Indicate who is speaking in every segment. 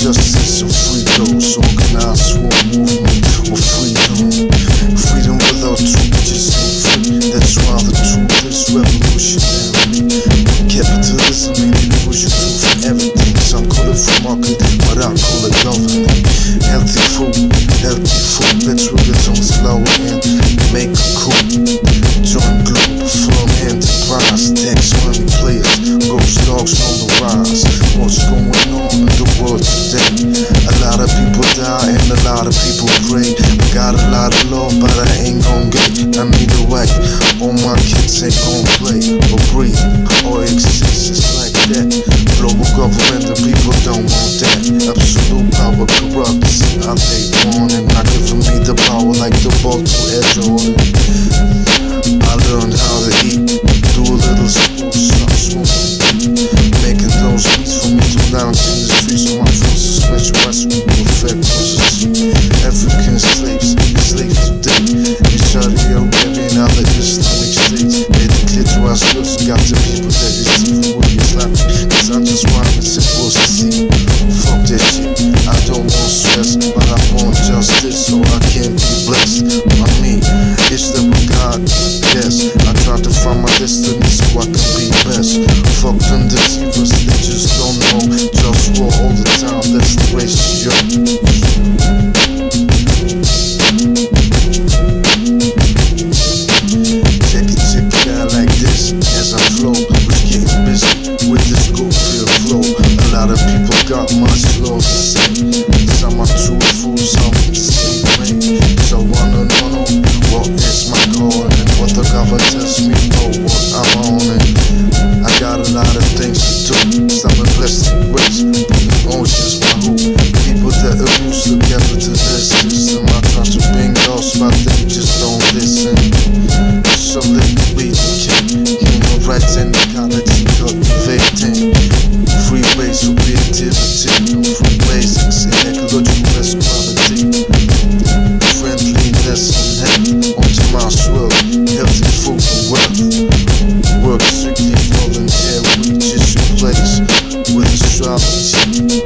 Speaker 1: justice free freedom, so can I swim? All my kids ain't gon' play or breathe or exist. It's like that. Global government, the people don't want that. Absolute power corrupts. I lay on and I give me the power like the ball to edge on. bliss by me. It's the God, yes. I try to find my destiny so I can be best. Fuck them deceivers, they just don't know. Just roll all the time, that's the way she Signal from blazes in ecological quality. Friendliness and health on Tomas Road, healthy food and wealth. Work strictly volunteer, we just place with astrology.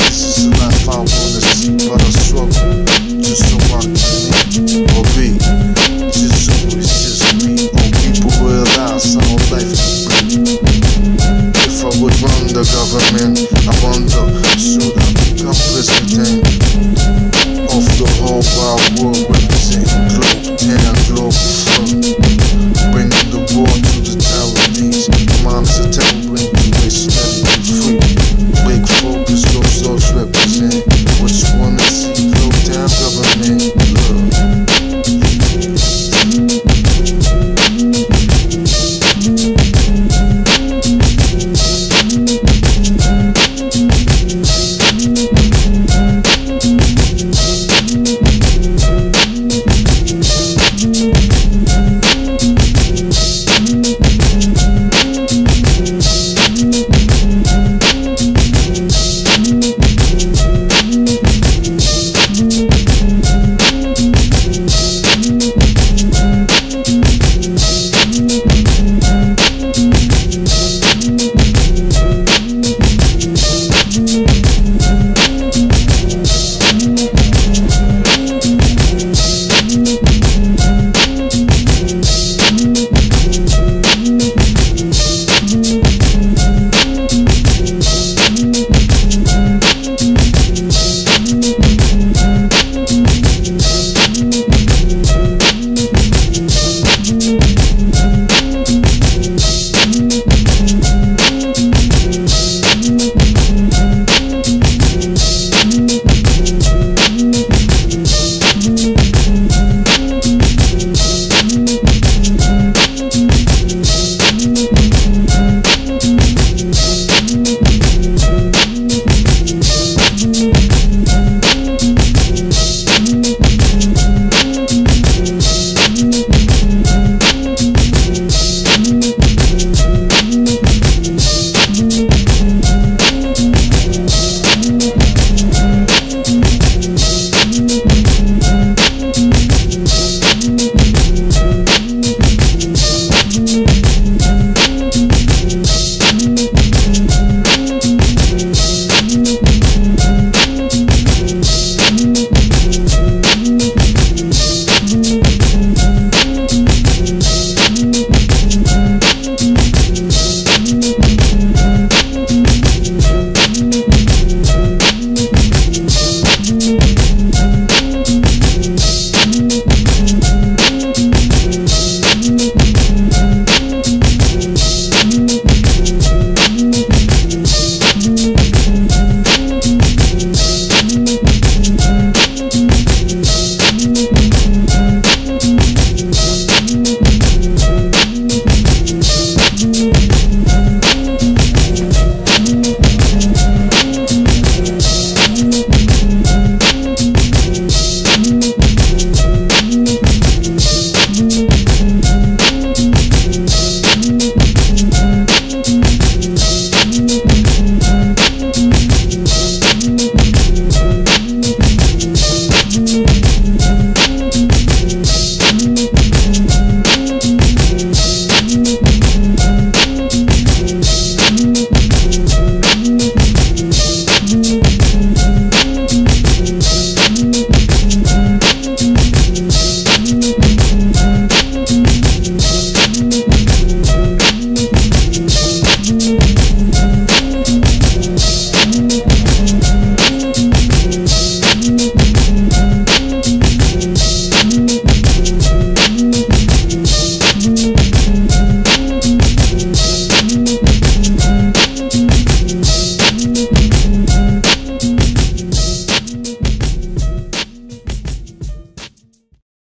Speaker 1: This is the life I wanna see, but I struggle just so I can live or be. Just always just me, or people realize how life can be. If I would run the government. times to tell